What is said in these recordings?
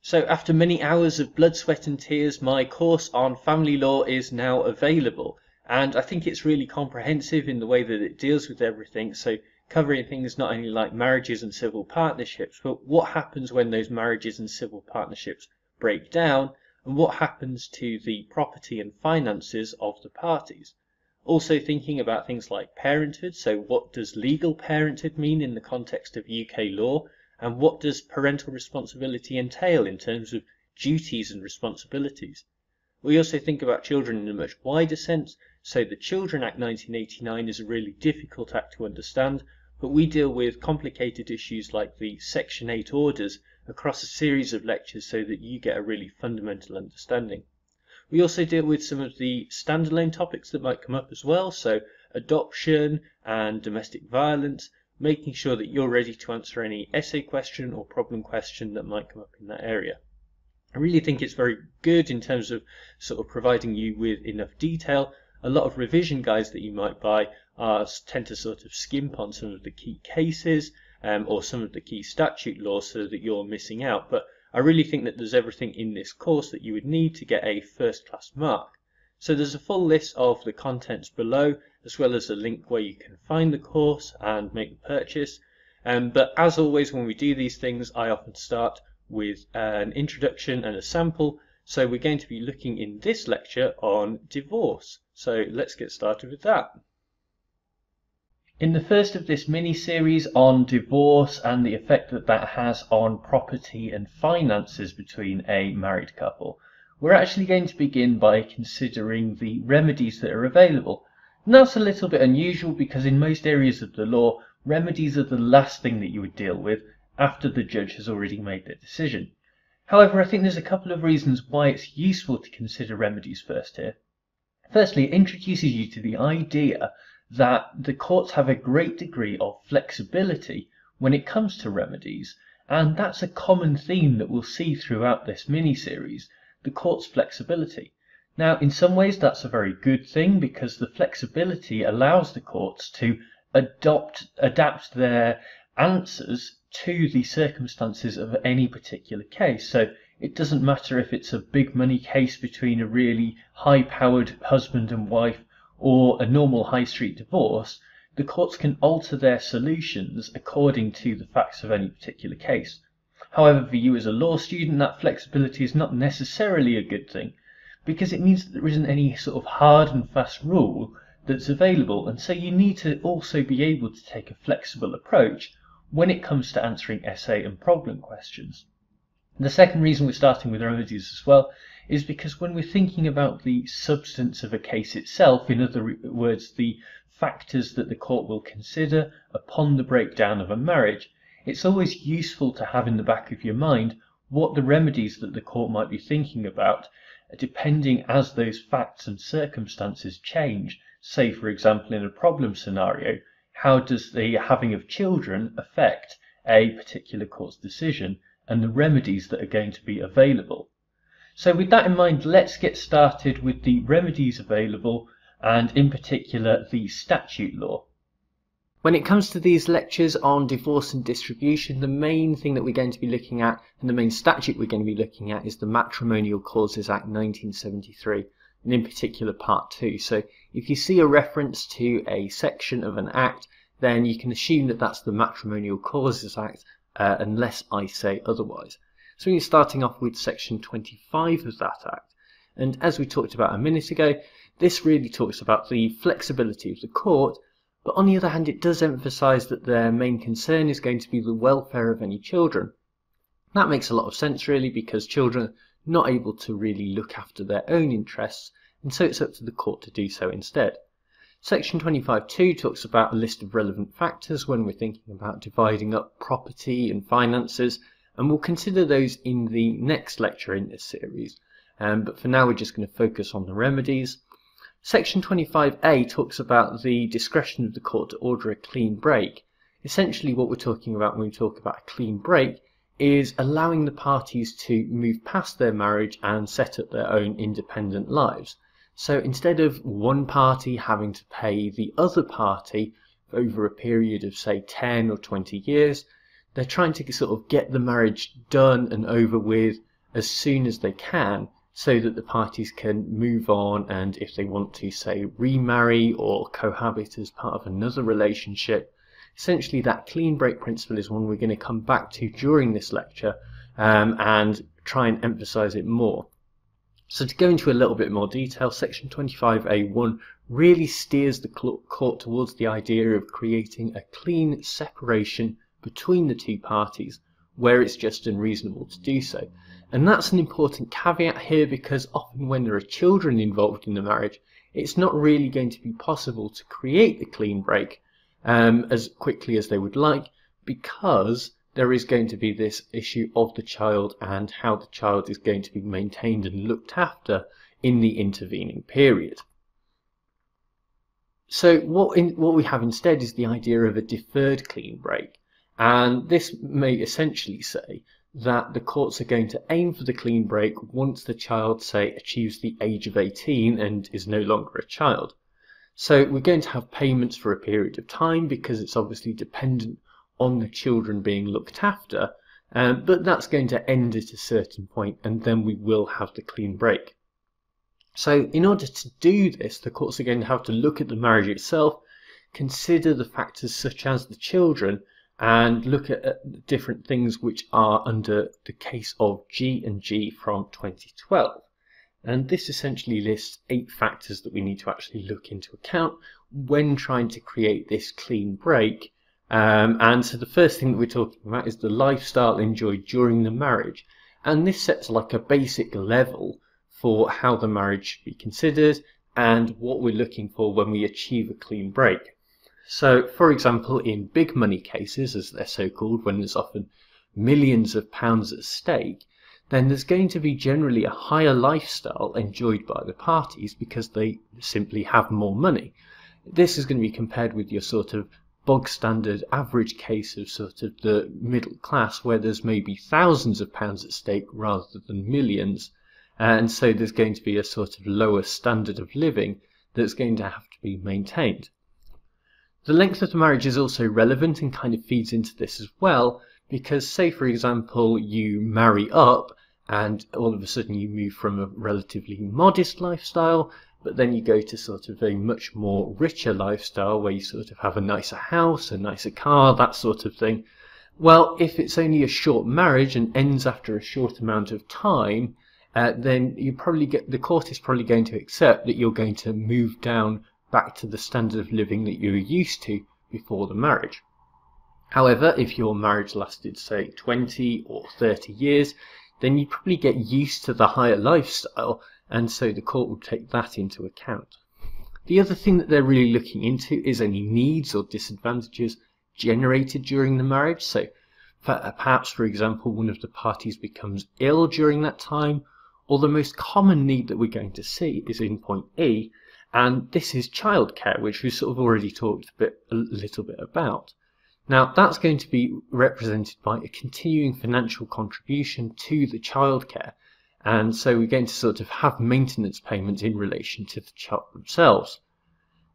So after many hours of blood, sweat and tears, my course on family law is now available. And I think it's really comprehensive in the way that it deals with everything. So covering things not only like marriages and civil partnerships, but what happens when those marriages and civil partnerships break down and what happens to the property and finances of the parties. Also thinking about things like parenthood, so what does legal parenthood mean in the context of UK law, and what does parental responsibility entail in terms of duties and responsibilities. We also think about children in a much wider sense, so the Children Act 1989 is a really difficult act to understand, but we deal with complicated issues like the Section 8 orders across a series of lectures so that you get a really fundamental understanding. We also deal with some of the standalone topics that might come up as well, so adoption and domestic violence, making sure that you're ready to answer any essay question or problem question that might come up in that area. I really think it's very good in terms of sort of providing you with enough detail. A lot of revision guides that you might buy are, tend to sort of skimp on some of the key cases um, or some of the key statute laws so that you're missing out. But I really think that there's everything in this course that you would need to get a first class mark. So there's a full list of the contents below, as well as a link where you can find the course and make the purchase. Um, but as always, when we do these things, I often start with an introduction and a sample. So we're going to be looking in this lecture on divorce. So let's get started with that. In the first of this mini-series on divorce and the effect that that has on property and finances between a married couple, we're actually going to begin by considering the remedies that are available. And that's a little bit unusual because in most areas of the law, remedies are the last thing that you would deal with after the judge has already made their decision. However, I think there's a couple of reasons why it's useful to consider remedies first here. Firstly, it introduces you to the idea that the courts have a great degree of flexibility when it comes to remedies, and that's a common theme that we'll see throughout this mini-series, the court's flexibility. Now, in some ways, that's a very good thing because the flexibility allows the courts to adopt, adapt their answers to the circumstances of any particular case. So it doesn't matter if it's a big money case between a really high powered husband and wife or a normal high street divorce, the courts can alter their solutions according to the facts of any particular case. However, for you as a law student, that flexibility is not necessarily a good thing because it means that there isn't any sort of hard and fast rule that's available, and so you need to also be able to take a flexible approach when it comes to answering essay and problem questions. The second reason we're starting with remedies as well is because when we're thinking about the substance of a case itself, in other words, the factors that the court will consider upon the breakdown of a marriage, it's always useful to have in the back of your mind what the remedies that the court might be thinking about, depending as those facts and circumstances change. Say, for example, in a problem scenario, how does the having of children affect a particular court's decision and the remedies that are going to be available? So with that in mind, let's get started with the remedies available and in particular the statute law. When it comes to these lectures on divorce and distribution, the main thing that we're going to be looking at and the main statute we're going to be looking at is the Matrimonial Causes Act 1973 and in particular part 2. So if you see a reference to a section of an act, then you can assume that that's the Matrimonial Causes Act uh, unless I say otherwise. So we're starting off with section 25 of that act. And as we talked about a minute ago, this really talks about the flexibility of the court, but on the other hand, it does emphasise that their main concern is going to be the welfare of any children. That makes a lot of sense really because children are not able to really look after their own interests, and so it's up to the court to do so instead. Section 25.2 talks about a list of relevant factors when we're thinking about dividing up property and finances, and we'll consider those in the next lecture in this series. Um, but for now, we're just going to focus on the remedies. Section 25a talks about the discretion of the court to order a clean break. Essentially, what we're talking about when we talk about a clean break is allowing the parties to move past their marriage and set up their own independent lives. So instead of one party having to pay the other party over a period of, say, 10 or 20 years, they're trying to sort of get the marriage done and over with as soon as they can so that the parties can move on and if they want to say remarry or cohabit as part of another relationship. Essentially that clean break principle is one we're going to come back to during this lecture um, and try and emphasize it more. So to go into a little bit more detail section 25a1 really steers the court towards the idea of creating a clean separation between the two parties where it's just and reasonable to do so and that's an important caveat here because often when there are children involved in the marriage, it's not really going to be possible to create the clean break um, as quickly as they would like because there is going to be this issue of the child and how the child is going to be maintained and looked after in the intervening period. So what, in, what we have instead is the idea of a deferred clean break. And this may essentially say that the courts are going to aim for the clean break once the child, say, achieves the age of 18 and is no longer a child. So we're going to have payments for a period of time because it's obviously dependent on the children being looked after, um, but that's going to end at a certain point and then we will have the clean break. So in order to do this, the courts are going to have to look at the marriage itself, consider the factors such as the children, and look at different things which are under the case of G and G from 2012. And this essentially lists eight factors that we need to actually look into account when trying to create this clean break. Um, and so the first thing that we're talking about is the lifestyle enjoyed during the marriage. And this sets like a basic level for how the marriage should be considered and what we're looking for when we achieve a clean break. So, for example, in big money cases, as they're so called, when there's often millions of pounds at stake, then there's going to be generally a higher lifestyle enjoyed by the parties because they simply have more money. This is going to be compared with your sort of bog standard average case of sort of the middle class where there's maybe thousands of pounds at stake rather than millions. And so there's going to be a sort of lower standard of living that's going to have to be maintained. The length of the marriage is also relevant and kind of feeds into this as well, because say for example you marry up and all of a sudden you move from a relatively modest lifestyle, but then you go to sort of a much more richer lifestyle where you sort of have a nicer house, a nicer car, that sort of thing. Well, if it's only a short marriage and ends after a short amount of time, uh, then you probably get the court is probably going to accept that you're going to move down back to the standard of living that you were used to before the marriage. However, if your marriage lasted, say, 20 or 30 years, then you probably get used to the higher lifestyle, and so the court will take that into account. The other thing that they're really looking into is any needs or disadvantages generated during the marriage. So uh, perhaps, for example, one of the parties becomes ill during that time, or the most common need that we're going to see is in point E, and this is childcare, which we've sort of already talked a, bit, a little bit about. Now, that's going to be represented by a continuing financial contribution to the childcare. And so we're going to sort of have maintenance payments in relation to the child themselves.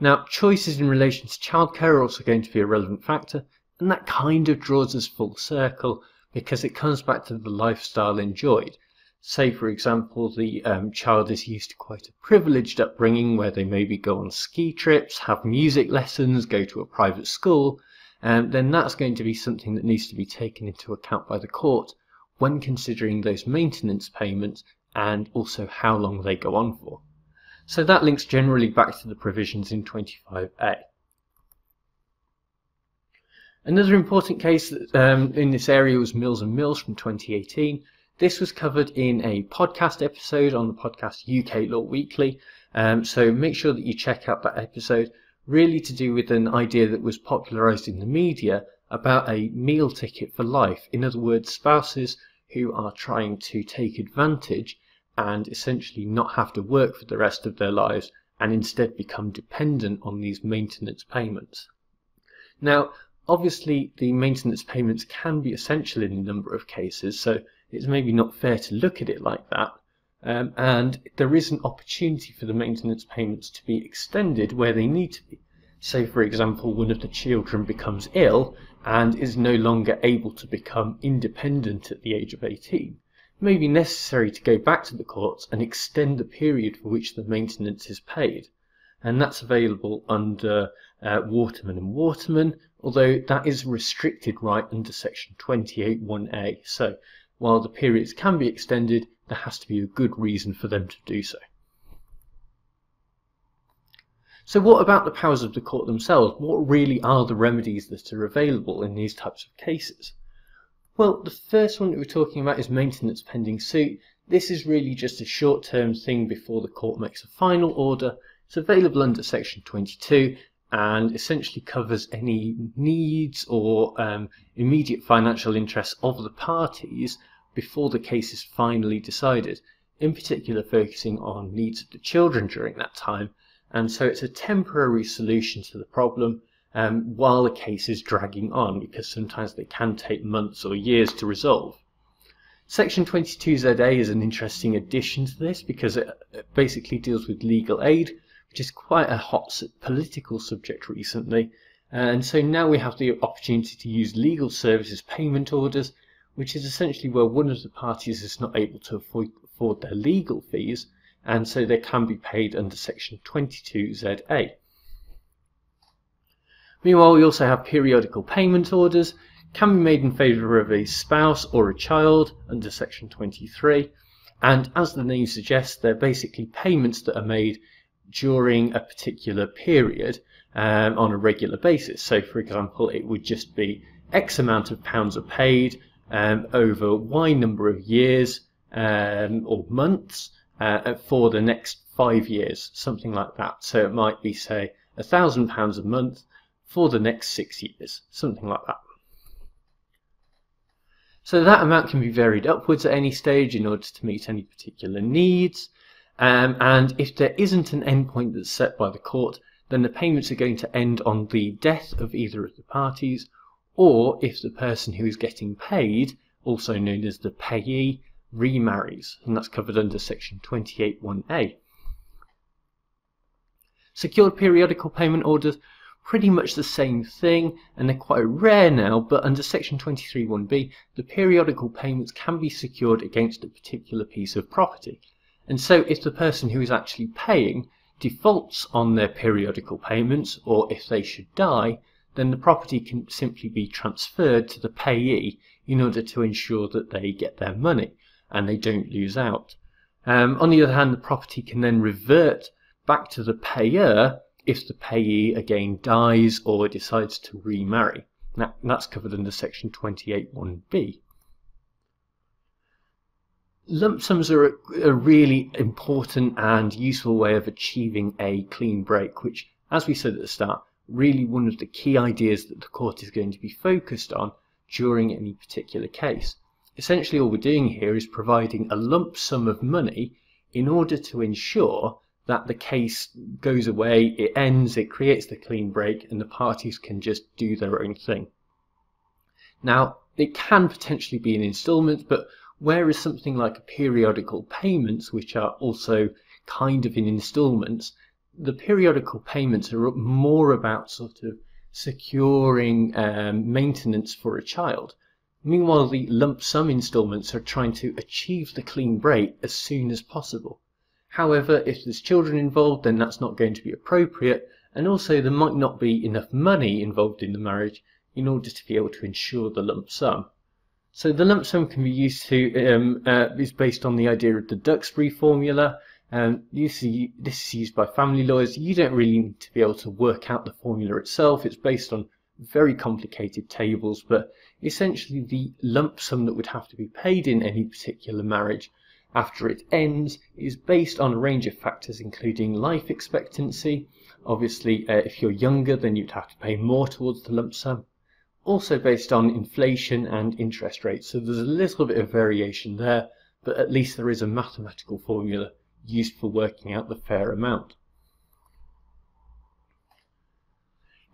Now, choices in relation to childcare are also going to be a relevant factor, and that kind of draws us full circle because it comes back to the lifestyle enjoyed. Say, for example, the um, child is used to quite a privileged upbringing where they maybe go on ski trips, have music lessons, go to a private school, and then that's going to be something that needs to be taken into account by the court when considering those maintenance payments and also how long they go on for. So that links generally back to the provisions in 25A. Another important case um, in this area was Mills and Mills from 2018, this was covered in a podcast episode on the podcast UK Law Weekly. Um, so make sure that you check out that episode, really to do with an idea that was popularised in the media about a meal ticket for life. In other words, spouses who are trying to take advantage and essentially not have to work for the rest of their lives and instead become dependent on these maintenance payments. Now, obviously, the maintenance payments can be essential in a number of cases, so it's maybe not fair to look at it like that. Um, and there is an opportunity for the maintenance payments to be extended where they need to be. Say, for example, one of the children becomes ill and is no longer able to become independent at the age of 18. It may be necessary to go back to the courts and extend the period for which the maintenance is paid. And that's available under uh, Waterman and Waterman, although that is restricted right under section 28.1a. So while the periods can be extended, there has to be a good reason for them to do so. So what about the powers of the court themselves? What really are the remedies that are available in these types of cases? Well, the first one that we're talking about is maintenance pending suit. This is really just a short-term thing before the court makes a final order. It's available under section 22 and essentially covers any needs or um, immediate financial interests of the parties before the case is finally decided, in particular focusing on needs of the children during that time and so it's a temporary solution to the problem um, while the case is dragging on because sometimes they can take months or years to resolve. Section 22ZA is an interesting addition to this because it basically deals with legal aid, which is quite a hot political subject recently. Uh, and so now we have the opportunity to use legal services payment orders, which is essentially where one of the parties is not able to afford their legal fees, and so they can be paid under section 22ZA. Meanwhile, we also have periodical payment orders, can be made in favour of a spouse or a child under section 23, and as the name suggests, they're basically payments that are made during a particular period um, on a regular basis. So, for example, it would just be X amount of pounds are paid um, over Y number of years um, or months, uh, for the next five years, something like that. So it might be, say, a thousand pounds a month for the next six years, something like that. So that amount can be varied upwards at any stage in order to meet any particular needs. Um, and if there isn't an endpoint that's set by the court, then the payments are going to end on the death of either of the parties, or if the person who is getting paid, also known as the payee, remarries, and that's covered under section 28.1a. Secured periodical payment orders, pretty much the same thing, and they're quite rare now, but under section 23.1b, the periodical payments can be secured against a particular piece of property. And so if the person who is actually paying defaults on their periodical payments, or if they should die, then the property can simply be transferred to the payee in order to ensure that they get their money and they don't lose out. Um, on the other hand, the property can then revert back to the payer if the payee again dies or decides to remarry. That, that's covered under section 28.1b. Lump sums are a, a really important and useful way of achieving a clean break, which, as we said at the start, really one of the key ideas that the court is going to be focused on during any particular case. Essentially all we're doing here is providing a lump sum of money in order to ensure that the case goes away, it ends, it creates the clean break, and the parties can just do their own thing. Now, it can potentially be in instalments, but whereas something like periodical payments, which are also kind of in instalments, the periodical payments are more about sort of securing um, maintenance for a child. Meanwhile, the lump sum installments are trying to achieve the clean break as soon as possible. However, if there's children involved, then that's not going to be appropriate, and also there might not be enough money involved in the marriage in order to be able to ensure the lump sum. So the lump sum can be used to, um, uh, is based on the idea of the Duxbury formula. Um, usually this is used by family lawyers. You don't really need to be able to work out the formula itself. It's based on very complicated tables, but essentially the lump sum that would have to be paid in any particular marriage after it ends is based on a range of factors including life expectancy. Obviously, uh, if you're younger, then you'd have to pay more towards the lump sum. Also based on inflation and interest rates. So there's a little bit of variation there, but at least there is a mathematical formula used for working out the fair amount.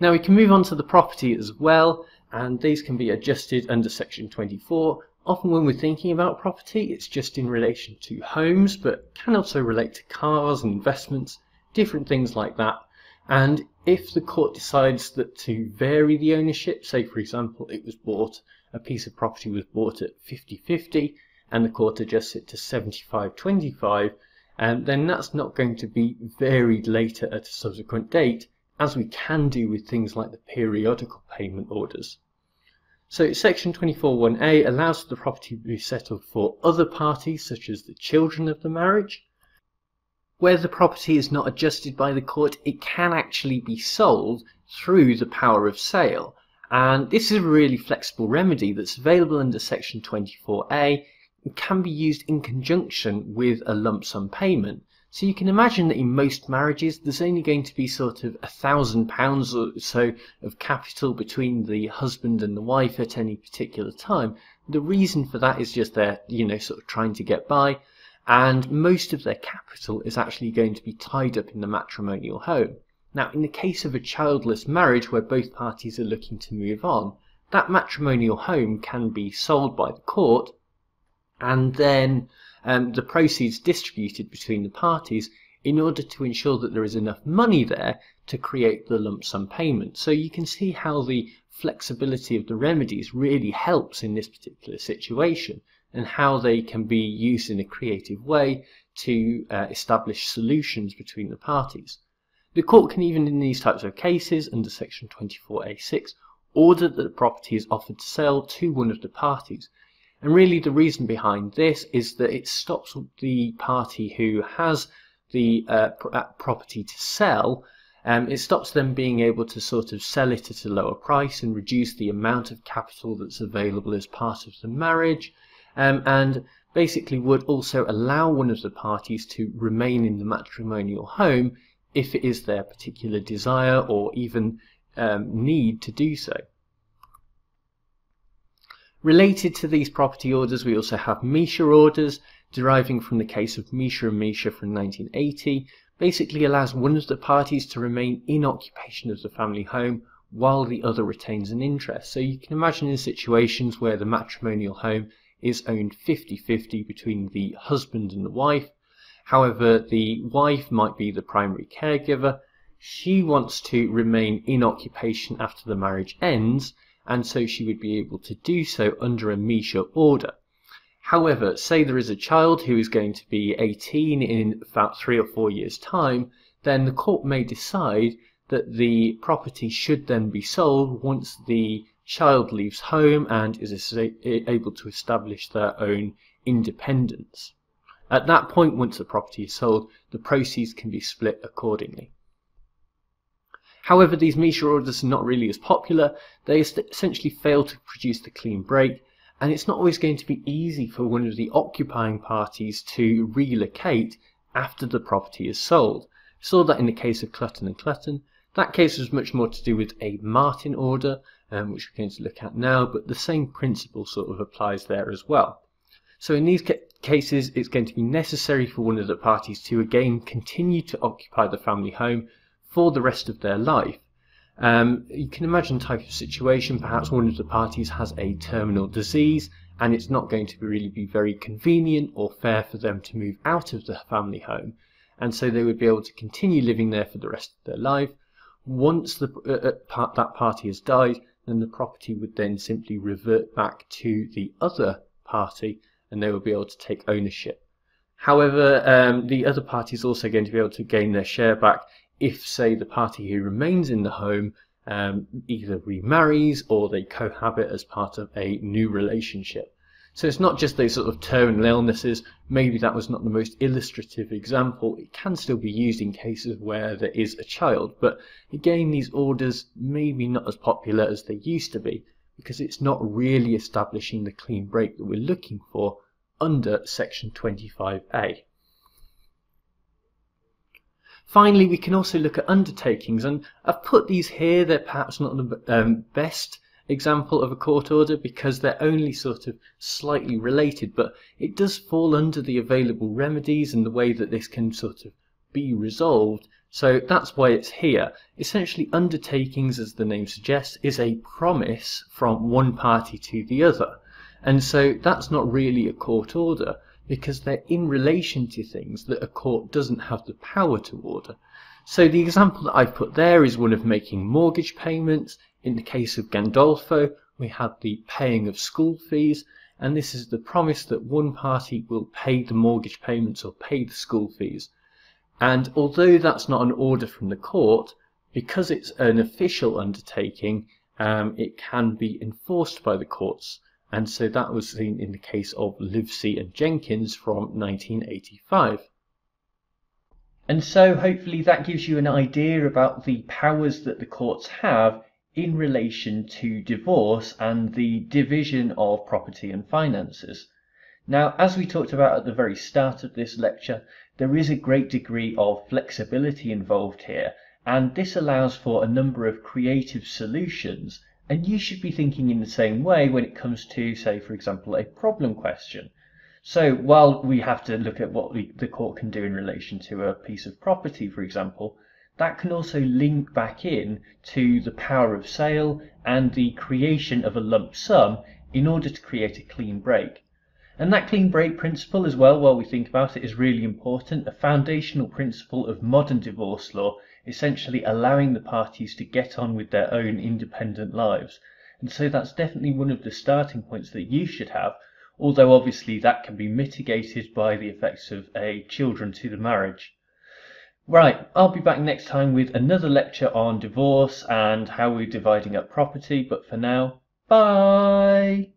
Now we can move on to the property as well, and these can be adjusted under section 24. Often when we're thinking about property, it's just in relation to homes, but can also relate to cars and investments, different things like that. And if the court decides that to vary the ownership, say for example it was bought, a piece of property was bought at 50-50, and the court adjusts it to 75.25, and um, then that's not going to be varied later at a subsequent date, as we can do with things like the periodical payment orders. So section 24.1a allows the property to be settled for other parties such as the children of the marriage. Where the property is not adjusted by the court, it can actually be sold through the power of sale. And this is a really flexible remedy that's available under section 24a and can be used in conjunction with a lump sum payment. So you can imagine that in most marriages, there's only going to be sort of a thousand pounds or so of capital between the husband and the wife at any particular time. The reason for that is just they're, you know, sort of trying to get by, and most of their capital is actually going to be tied up in the matrimonial home. Now, in the case of a childless marriage where both parties are looking to move on, that matrimonial home can be sold by the court and then um, the proceeds distributed between the parties in order to ensure that there is enough money there to create the lump sum payment. So you can see how the flexibility of the remedies really helps in this particular situation and how they can be used in a creative way to uh, establish solutions between the parties. The court can even in these types of cases under section 24a6 order that the property is offered to sell to one of the parties and really the reason behind this is that it stops the party who has the uh, uh, property to sell, um, it stops them being able to sort of sell it at a lower price and reduce the amount of capital that's available as part of the marriage, um, and basically would also allow one of the parties to remain in the matrimonial home if it is their particular desire or even um, need to do so. Related to these property orders, we also have Mesher orders, deriving from the case of Mesher and Mesher from 1980, basically allows one of the parties to remain in occupation of the family home while the other retains an interest. So you can imagine in situations where the matrimonial home is owned 50-50 between the husband and the wife. However, the wife might be the primary caregiver. She wants to remain in occupation after the marriage ends, and so she would be able to do so under a Mesher order. However, say there is a child who is going to be 18 in about three or four years' time, then the court may decide that the property should then be sold once the child leaves home and is able to establish their own independence. At that point, once the property is sold, the proceeds can be split accordingly. However, these Mesher orders are not really as popular. They essentially fail to produce the clean break, and it's not always going to be easy for one of the occupying parties to relocate after the property is sold. saw that in the case of Clutton and Clutton. That case was much more to do with a Martin order, um, which we're going to look at now, but the same principle sort of applies there as well. So in these ca cases, it's going to be necessary for one of the parties to again continue to occupy the family home for the rest of their life. Um, you can imagine type of situation, perhaps one of the parties has a terminal disease and it's not going to really be very convenient or fair for them to move out of the family home. And so they would be able to continue living there for the rest of their life. Once the, uh, uh part, that party has died, then the property would then simply revert back to the other party and they will be able to take ownership. However, um, the other party is also going to be able to gain their share back if, say, the party who remains in the home um, either remarries or they cohabit as part of a new relationship. So it's not just those sort of terminal illnesses. Maybe that was not the most illustrative example. It can still be used in cases where there is a child. But again, these orders may be not as popular as they used to be because it's not really establishing the clean break that we're looking for under Section 25A. Finally, we can also look at undertakings, and I've put these here. They're perhaps not the um, best example of a court order because they're only sort of slightly related, but it does fall under the available remedies and the way that this can sort of be resolved. So that's why it's here. Essentially, undertakings, as the name suggests, is a promise from one party to the other. And so that's not really a court order because they're in relation to things that a court doesn't have the power to order. So the example that I've put there is one of making mortgage payments. In the case of Gandolfo, we had the paying of school fees, and this is the promise that one party will pay the mortgage payments or pay the school fees. And although that's not an order from the court, because it's an official undertaking, um, it can be enforced by the courts. And so that was seen in the case of Livesey and Jenkins from 1985. And so hopefully that gives you an idea about the powers that the courts have in relation to divorce and the division of property and finances. Now, as we talked about at the very start of this lecture, there is a great degree of flexibility involved here, and this allows for a number of creative solutions. And you should be thinking in the same way when it comes to, say, for example, a problem question. So while we have to look at what the court can do in relation to a piece of property, for example, that can also link back in to the power of sale and the creation of a lump sum in order to create a clean break. And that clean break principle as well, while we think about it, is really important, a foundational principle of modern divorce law, essentially allowing the parties to get on with their own independent lives. And so that's definitely one of the starting points that you should have, although obviously that can be mitigated by the effects of a children to the marriage. Right, I'll be back next time with another lecture on divorce and how we're dividing up property, but for now, bye!